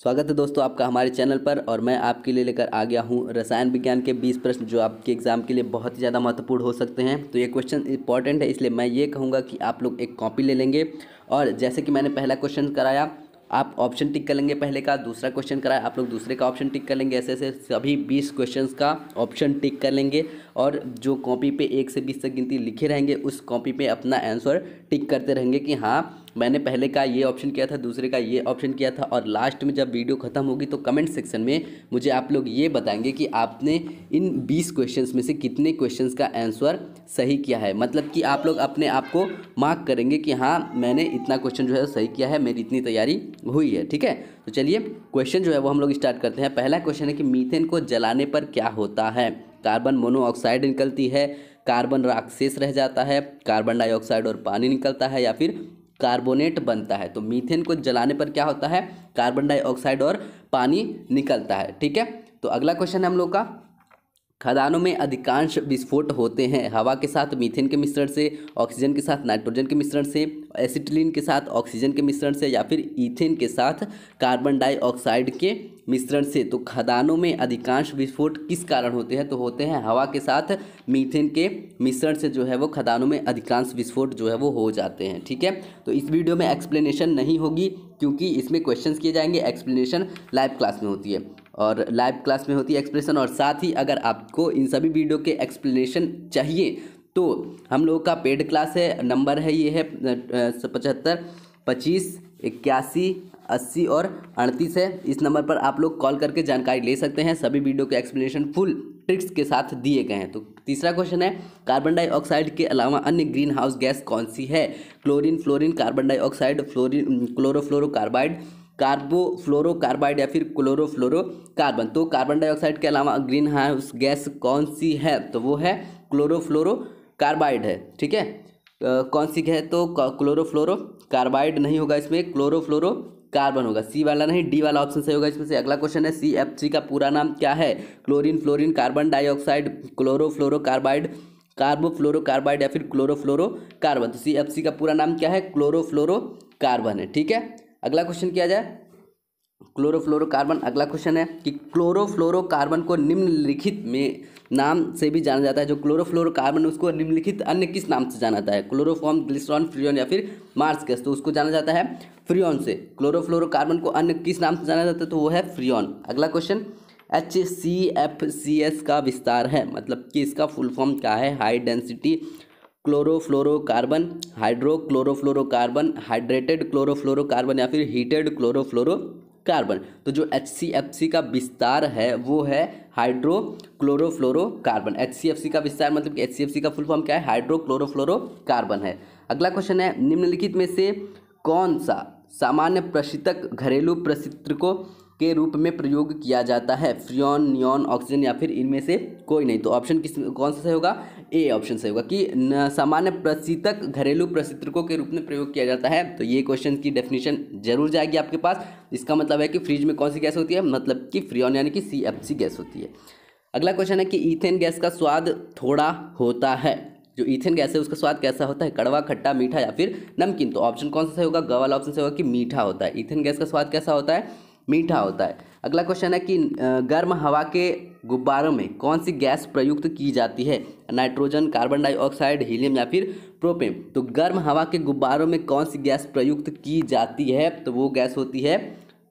स्वागत है दोस्तों आपका हमारे चैनल पर और मैं आपके लिए लेकर आ गया हूँ रसायन विज्ञान के 20 प्रश्न जो आपके एग्ज़ाम के लिए बहुत ही ज़्यादा महत्वपूर्ण हो सकते हैं। तो ये क्वेश्चन इंपॉर्टेंट है, इसलिए मैं ये कहूँगा कि आप लोग एक कॉपी ले लेंगे। और जैसे कि मैंने पहला क्वेश्चन कराया, आप ऑप्शन टिक कर लेंगे पहले का, दूसरा क्वेश्चन कराया, आप लोग दूसरे का ऑप्शन टिक कर लेंगे, ऐसे ऐसे सभी बीस क्वेश्चंस का ऑप्शन टिक कर लेंगे। और जो कॉपी पे एक से बीस तक गिनती लिखे रहेंगे, उस कॉपी पे अपना आंसर टिक करते रहेंगे कि हाँ मैंने पहले का ये ऑप्शन किया था, दूसरे का ये ऑप्शन किया था और लास्ट में जब वीडियो ख़त्म होगी तो कमेंट सेक्शन में मुझे आप लोग ये बताएँगे कि आपने इन बीस क्वेश्चंस में से कितने क्वेश्चंस का आंसर सही किया है। मतलब कि आप लोग अपने आप को मार्क करेंगे कि हाँ मैंने इतना क्वेश्चन जो है सही किया है, मेरी इतनी तैयारी हुई है, ठीक है? तो चलिए क्वेश्चन जो है वो हम लोग स्टार्ट करते हैं। पहला क्वेश्चन है कि मीथेन को जलाने पर क्या होता है? कार्बन मोनोऑक्साइड निकलती है कार्बन राक्षेस रह जाता है कार्बन डाइऑक्साइड और पानी निकलता है या फिर कार्बोनेट बनता है। तो मीथेन को जलाने पर क्या होता है? कार्बन डाइऑक्साइड और पानी निकलता है, ठीक है? तो अगला क्वेश्चन है हम लोग का। खदानों में अधिकांश विस्फोट होते हैं। हवा के साथ, मीथेन के मिश्रण से, ऑक्सीजन के साथ, नाइट्रोजन के मिश्रण से, एसिटिलीन के साथ, ऑक्सीजन के मिश्रण से या फिर ईथेन के साथ, कार्बन डाइऑक्साइड के मिश्रण से। तो खदानों में अधिकांश विस्फोट किस कारण होते हैं? तो होते हैं हवा के साथ, मीथेन के मिश्रण से जो है वो खदानों में अधिकांश विस्फोट जो है वो हो जाते हैं। ठीक है? तो इस वीडियो में एक्सप्लेनेशन नहीं होगी, क्योंकि इसमें क्वेश्चंस किए जाएँगे। एक्सप्लेनेशन लाइव क्लास में होती है। और लाइव क्लास में होती है एक्सप्लेनेशन और साथ ही अगर आपको इन सभी वीडियो के एक्सप्लेनेशन चाहिए तो हम लोगों का पेड क्लास है नंबर है, ये है पचहत्तर, पच्चीस, इक्यासी, अस्सी और अड़तीस है। इस नंबर पर आप लोग कॉल करके जानकारी ले सकते हैं। सभी वीडियो के एक्सप्लेनेशन फुल ट्रिक्स के साथ दिए गए हैं। तो तीसरा क्वेश्चन है कार्बन डाइऑक्साइड के अलावा अन्य ग्रीन हाउस गैस कौन सी है? Chlorine fluorine carbon dioxide fluorine chlorofluoro carbide carbofluorocarbide या फिर क्लोरोफ्लोरोकार्बन। तो कार्बन डाइऑक्साइड के अलावा ग्रीन हाउस गैस कौन सी है? तो वो है क्लोरोफ्लोरोकार्बाइड है, ठीक है? कौन सी है? तो क्लोरोफ्लोरो कार्बाइड नहीं होगा इसमें क्लोरोफ्लोरो कार्बन होगा। सी वाला नहीं डी वाला ऑप्शन सही होगा इसमें से। अगला क्वेश्चन है सी एफ़ सी का पूरा नाम क्या है? Chlorine fluorine carbon dioxide chlorofluoro carbide carbofluoro carbide या फिर क्लोरोफ्लोरो कार्बन तो सी एफ़ सी का पूरा नाम क्या है? क्लोरोफ्लोरो कार्बन है, ठीक है? अगला क्वेश्चन किया जाए? क्लोरोफ्लोरोकार्बन अगला क्वेश्चन है कि क्लोरोफ्लोरोकार्बन को निम्नलिखित में नाम से भी जाना जाता है। जो क्लोरोफ्लोरोकार्बन उसको निम्नलिखित अन्य किस नाम से जाना जाता है? क्लोरोफॉर्म ग्लिसरॉन फ्रियोन या फिर मार्स गैस तो उसको जाना जाता है फ्रियोन से। क्लोरोफ्लोरोकार्बन को अन्य किस नाम से जाना जाता है? तो वो है फ्रियोन अगला question H C F C S का विस्तार है मतलब कि इसका फुल फॉर्म क्या है? High density chlorofluorocarbon hydrochlorofluorocarbon hydrated chlorofluorocarbon या फिर हीटेड क्लोरोफ्लोरोकार्बन तो जो एच सी एफ़ सी का विस्तार है, वो है hydrochlorofluorocarbon H C F C का विस्तार मतलब कि एच सी एफ़ सी का फुल फॉर्म क्या है? हाइड्रोक्लोरोफ्लोरोकार्बन है। अगला क्वेश्चन है, निम्नलिखित में से कौन सा सामान्य प्रशीतक घरेलू प्रशित्रकों के रूप में प्रयोग किया जाता है। फ्रियोन, नियॉन, ऑक्सीजन या फिर इनमें से कोई नहीं। तो ऑप्शन किस कौन सा सही होगा? ए ऑप्शन सही होगा कि सामान्य प्रशीतक घरेलू प्रशित्रकों के रूप में प्रयोग किया जाता है। तो ये क्वेश्चन की डेफिनेशन ज़रूर जाएगी आपके पास। इसका मतलब है कि फ्रिज में कौन सी गैस होती है? मतलब कि फ्रियोन यानी कि सी एफ़ सी गैस होती है। अगला क्वेश्चन है कि ईथेन गैस का स्वाद थोड़ा होता है। जो ईथेन गैस है, उसका स्वाद कैसा होता है? कड़वा, खट्टा, मीठा या फिर नमकीन? तो ऑप्शन कौन सा सही होगा? ग वाला ऑप्शन सही होगा कि मीठा होता है। ईथेन गैस का स्वाद कैसा होता है? मीठा होता है। अगला क्वेश्चन है कि गर्म हवा के गुब्बारों में कौन सी गैस प्रयुक्त की जाती है? नाइट्रोजन कार्बन डाइऑक्साइड हीलियम या फिर प्रोपेन तो गर्म हवा के गुब्बारों में कौन सी गैस प्रयुक्त की जाती है? तो वो गैस होती है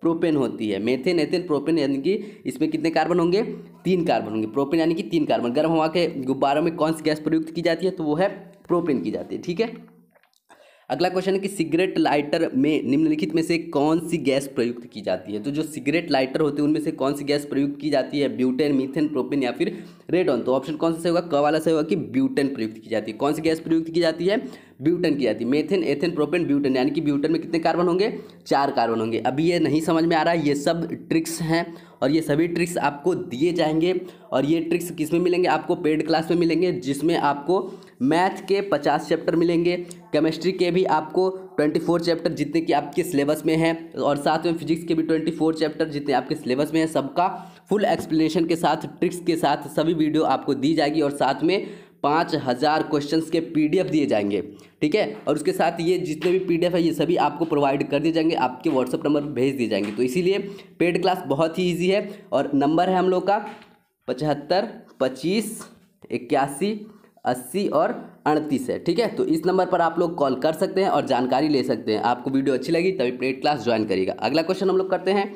प्रोपेन होती है। मेथेन एथेन प्रोपेन यानी कि इसमें कितने कार्बन होंगे? तीन कार्बन होंगे। प्रोपेन यानी कि तीन कार्बन गर्म हवा के गुब्बारों में कौन सी गैस प्रयुक्त की जाती है? तो वो है प्रोपेन की जाती है। ठीक है? अगला क्वेश्चन है कि सिगरेट लाइटर में निम्नलिखित में से कौन सी गैस प्रयुक्त की जाती है? तो जो सिगरेट लाइटर होते हैं, उनमें से कौन सी गैस प्रयुक्त की जाती है? ब्यूटेन मीथेन प्रोपेन या फिर रेडॉन तो ऑप्शन कौन सा से होगा? क वाला से होगा कि ब्यूटेन प्रयुक्त की जाती है। कौन सी गैस प्रयुक्त की जाती है? ब्यूटेन की जाती है। मेथेन एथेन प्रोपेन ब्यूटेन यानी कि ब्यूटेन में कितने कार्बन होंगे? चार कार्बन होंगे। अभी ये नहीं समझ में आ रहा है ये सब ट्रिक्स हैं और ये सभी ट्रिक्स आपको दिए जाएँगे और ये ट्रिक्स किसमें मिलेंगे? आपको पेड क्लास में मिलेंगे, जिसमें आपको मैथ के पचास चैप्टर मिलेंगे, केमिस्ट्री के भी आपको ट्वेंटी फोर चैप्टर जितने कि आपके सिलेबस में हैं, और साथ में फिजिक्स के भी ट्वेंटी फोर चैप्टर जितने आपके सिलेबस में हैं, सबका फुल एक्सप्लेनेशन के साथ, ट्रिक्स के साथ सभी वीडियो आपको दी जाएगी, और साथ में पाँच हज़ार क्वेश्चन के पी दिए जाएँगे, ठीक है? और उसके साथ ये जितने भी पी है, ये सभी आपको प्रोवाइड कर दिए जाएँगे, आपके व्हाट्सअप नंबर भेज दिए जाएँगे। तो इसीलिए पेड क्लास बहुत ही ईजी है, और नंबर है हम लोग का पचहत्तर, पच्चीस, इक्यासी अस्सी और अड़तीस है, ठीक है? तो इस नंबर पर आप लोग कॉल कर सकते हैं और जानकारी ले सकते हैं। आपको वीडियो अच्छी लगी तभी पेड क्लास ज्वाइन करिएगा। अगला क्वेश्चन हम लोग करते हैं।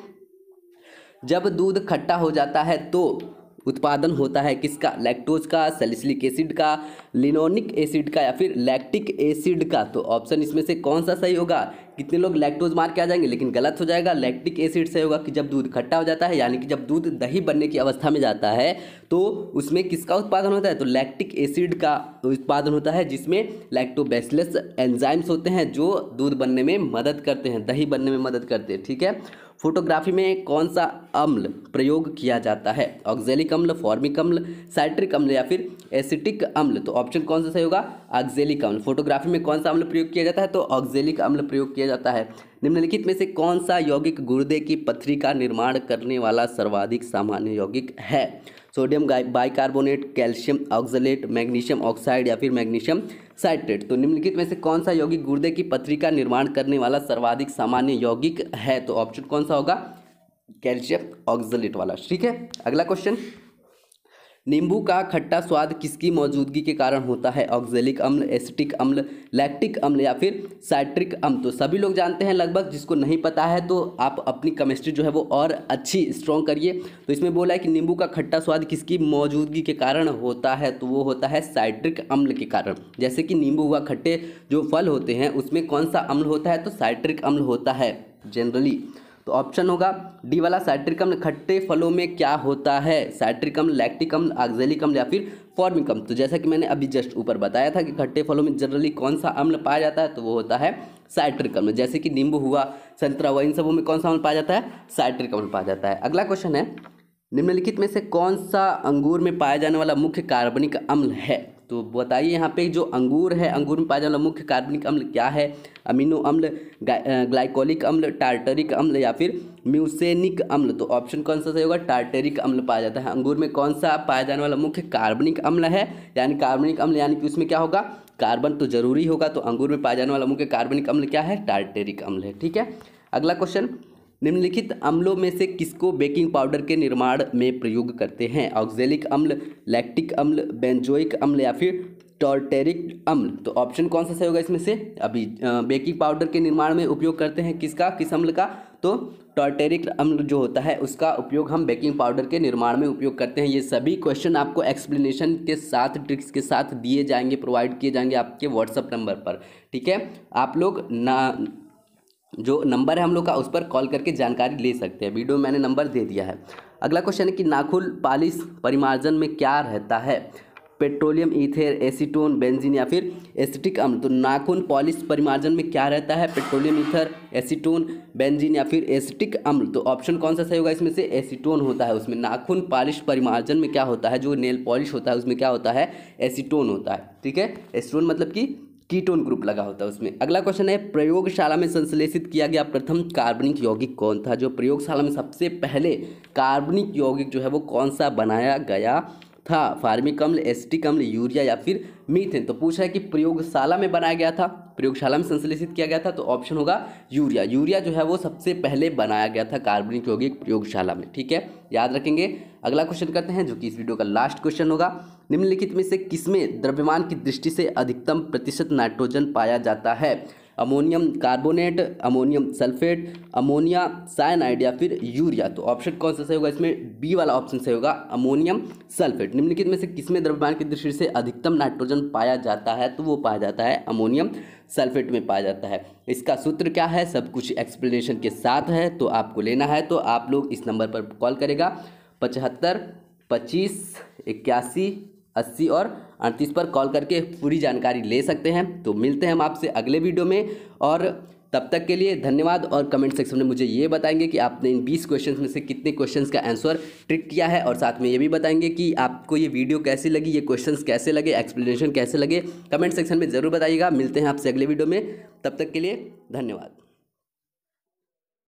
जब दूध खट्टा हो जाता है तो उत्पादन होता है, किसका? लैक्टोज का सेलिसिलिक एसिड का लिनोनिक एसिड का या फिर लैक्टिक एसिड का? तो ऑप्शन इसमें से कौन सा सही होगा? कितने लोग लैक्टोज मार के आ जाएँगे? लेकिन गलत हो जाएगा। लैक्टिक एसिड से होगा कि जब दूध खट्टा हो जाता है, यानी कि जब दूध दही बनने की अवस्था में जाता है तो उसमें किसका उत्पादन होता है? तो लैक्टिक एसिड का उत्पादन होता है, जिसमें लैक्टोबैसिलस एंजाइम्स होते हैं, जो दूध बनने में मदद करते हैं, दही बनने में मदद करते हैं, ठीक है? फोटोग्राफी में कौन सा अम्ल प्रयोग किया जाता है। ऑक्जेलिक अम्ल, फॉर्मिक अम्ल, साइट्रिक अम्ल या फिर एसिटिक अम्ल। तो ऑप्शन कौन सा सही होगा? ऑक्जेलिक अम्ल। फोटोग्राफी में कौन सा अम्ल प्रयोग किया जाता है? तो ऑक्जेलिक अम्ल प्रयोग किया जाता है। निम्नलिखित में से कौन सा यौगिक गुर्दे की पथरी का निर्माण करने वाला सर्वाधिक सामान्य यौगिक है? Sodium bicarbonate, calcium oxalate, magnesium oxide या फिर मैग्नीशियम साइट्रेट। तो निम्नलिखित में से कौन सा यौगिक गुर्दे की पथरी का निर्माण करने वाला सर्वाधिक सामान्य यौगिक है? तो ऑप्शन कौन सा होगा? कैल्शियम ऑक्जलेट वाला। ठीक है? अगला क्वेश्चन नींबू का खट्टा स्वाद किसकी मौजूदगी के कारण होता है? ऑक्जेलिक अम्ल, एसिटिक अम्ल, लैक्टिक अम्ल या फिर साइट्रिक अम्ल? तो सभी लोग जानते हैं लगभग, जिसको नहीं पता है तो आप अपनी केमिस्ट्री जो है वो और अच्छी स्ट्रॉन्ग करिए। तो इसमें बोला है कि नींबू का खट्टा स्वाद किसकी मौजूदगी के कारण होता है? तो वो होता है साइट्रिक अम्ल के कारण। जैसे कि नींबू हुआ खट्टे जो फल होते हैं, उसमें कौन सा अम्ल होता है? तो साइट्रिक अम्ल होता है जनरली तो ऑप्शन होगा डी वाला साइट्रिक अम्ल खट्टे फलों में क्या होता है? साइट्रिक अम्ल लैक्टिक अम्ल ऑक्जेलिक अम्ल या फिर फॉर्मिक अम्ल तो जैसा कि मैंने अभी जस्ट ऊपर बताया था कि खट्टे फलों में जनरली कौन सा अम्ल पाया जाता है तो वो होता है साइट्रिक अम्ल जैसे कि नींबू हुआ, संतरा हुआ, इन सबों में कौन सा अम्ल पाया जाता है? साइट्रिक पाया जाता है। अगला क्वेश्चन है, निम्नलिखित में से कौन सा अंगूर में पाया जाने वाला मुख्य कार्बनिक अम्ल है? तो बताइए यहाँ पे जो अंगूर है, अंगूर में पाया जाने वाला मुख्य कार्बनिक अम्ल क्या है? अमीनो अम्ल ग्लाइकोलिक अम्ल, टार्टरिक अम्ल या फिर म्यूसेनिक अम्ल? तो ऑप्शन कौन सा सही होगा? टार्टरिक अम्ल पाया जाता है। अंगूर में कौन सा पाया जाने वाला मुख्य कार्बनिक अम्ल है? यानी कार्बनिक अम्ल, यानी कि उसमें क्या होगा? कार्बन तो ज़रूरी होगा तो अंगूर में पाया जाने वाला मुख्य कार्बनिक अम्ल क्या है? टार्टेरिक अम्ल है। ठीक है? अगला क्वेश्चन निम्नलिखित अम्लों में से किसको बेकिंग पाउडर के निर्माण में प्रयोग करते हैं? ऑक्जेलिक अम्ल, लैक्टिक अम्ल, बेंजोइक अम्ल या फिर टॉर्टेरिक अम्ल? तो ऑप्शन कौन सा सही होगा इसमें से? अभी बेकिंग पाउडर के निर्माण में उपयोग करते हैं किसका? किस अम्ल का? तो टॉर्टेरिक अम्ल जो होता है, उसका उपयोग हम बेकिंग पाउडर के निर्माण में उपयोग करते हैं। ये सभी क्वेश्चन आपको एक्सप्लेनेशन के साथ, ट्रिक्स के साथ दिए जाएँगे, प्रोवाइड किए जाएँगे आपके व्हाट्सअप नंबर पर। ठीक है? आप लोग ना जो नंबर है हम लोग का, उस पर कॉल करके जानकारी ले सकते हैं। वीडियो में मैंने नंबर दे दिया है। अगला क्वेश्चन है कि नाखुल पालिश परिमार्जन में क्या रहता है? पेट्रोलियम, ईथेर, एसीटोन, बेंजीन या फिर एसिटिक अम्ल? तो नाखून पॉलिश परिमार्जन में क्या रहता है? पेट्रोलियम, ईथर, एसीटोन, बेंजीन या फिर एसिटिक अम्ल? तो ऑप्शन कौन सा सही होगा? इसमें से एसीटोन होता है। उसमें नाखून पॉलिश परिमार्जन में क्या होता है? जो नेल पॉलिश होता है, उसमें क्या होता है? एसीटोन होता है। ठीक है? एसीटोन मतलब कि कीटोन ग्रुप लगा होता है उसमें। अगला क्वेश्चन है, प्रयोगशाला में संश्लेषित किया गया प्रथम कार्बनिक यौगिक कौन था? जो प्रयोगशाला में सबसे पहले कार्बनिक यौगिक जो है वो कौन सा बनाया गया? था, फार्मिक अम्ल एसिटिक अम्ल यूरिया या फिर मीथेन। तो पूछा है कि प्रयोगशाला में बनाया गया था, प्रयोगशाला में संश्लेषित किया गया था तो ऑप्शन होगा यूरिया। यूरिया जो है वो सबसे पहले बनाया गया था कार्बनिक यौगिक प्रयोगशाला में, ठीक है? याद रखेंगे, अगला क्वेश्चन करते हैं, जो कि इस वीडियो का लास्ट क्वेश्चन होगा। निम्नलिखित में से किसमें द्रव्यमान की दृष्टि से अधिकतम प्रतिशत नाइट्रोजन पाया जाता है? Ammonium carbonate, ammonium sulphate, ammonia cyanide या फिर यूरिया। तो ऑप्शन कौन सा सही होगा? इसमें बी वाला ऑप्शन सही होगा, अमोनियम सल्फेट। निम्नलिखित में से किसमें द्रव्यमान की दृष्टि से अधिकतम नाइट्रोजन पाया जाता है? तो वो पाया जाता है, अमोनियम सल्फेट में पाया जाता है। इसका सूत्र क्या है? सब कुछ एक्सप्लेनेशन के साथ है तो आपको लेना है तो आप लोग इस नंबर पर कॉल करेगा। पचहत्तर, पच्चीस, इक्यासी, अस्सी और अड़तीस पर कॉल करके पूरी जानकारी ले सकते हैं। तो मिलते हैं हम आपसे अगले वीडियो में और तब तक के लिए धन्यवाद और कमेंट सेक्शन में मुझे ये बताएँगे कि आपने इन 20 क्वेश्चंस में से कितने क्वेश्चंस का आंसर ट्रिक किया है और साथ में ये भी बताएँगे कि आपको ये वीडियो कैसी लगी, ये क्वेश्चंस कैसे लगे एक्सप्लेनेशन कैसे लगे। कमेंट सेक्शन में ज़रूर बताइएगा। मिलते हैं आपसे अगले वीडियो में। तब तक के लिए धन्यवाद।